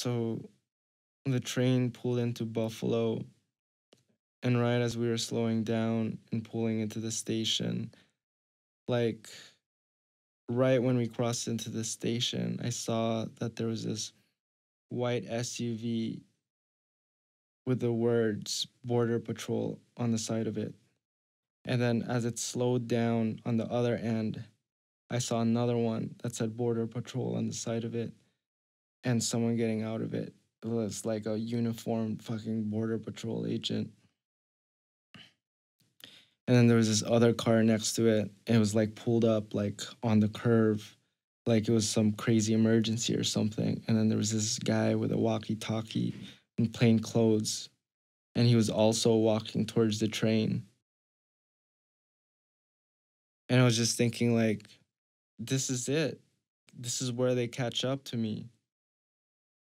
so the train pulled into Buffalo, and right as we were slowing down and pulling into the station, like right when we crossed into the station, I saw that there was this white SUV with the words Border Patrol on the side of it. And then as it slowed down on the other end, I saw another one that said Border Patrol on the side of it and someone getting out of it. Was like a uniformed fucking Border Patrol agent. And then there was this other car next to it. It was like pulled up like on the curve, like it was some crazy emergency or something. And then there was this guy with a walkie talkie in plain clothes. And he was also walking towards the train. And I was just thinking, like, this is it. This is where they catch up to me.